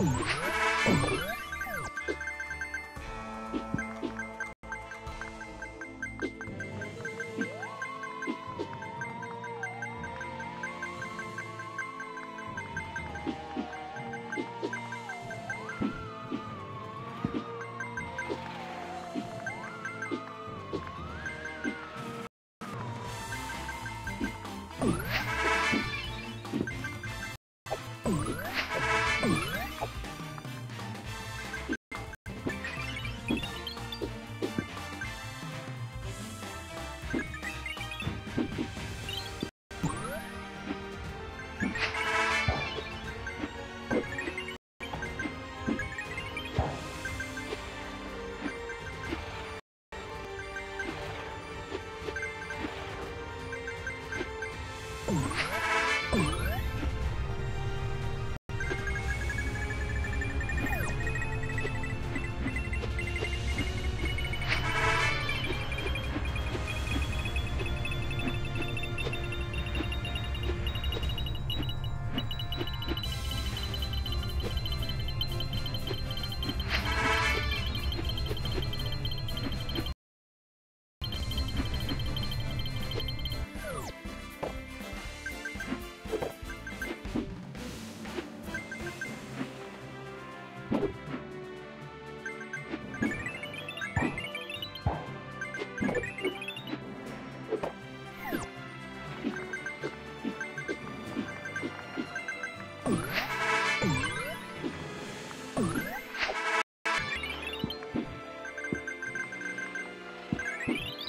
Thank you. Ooh. you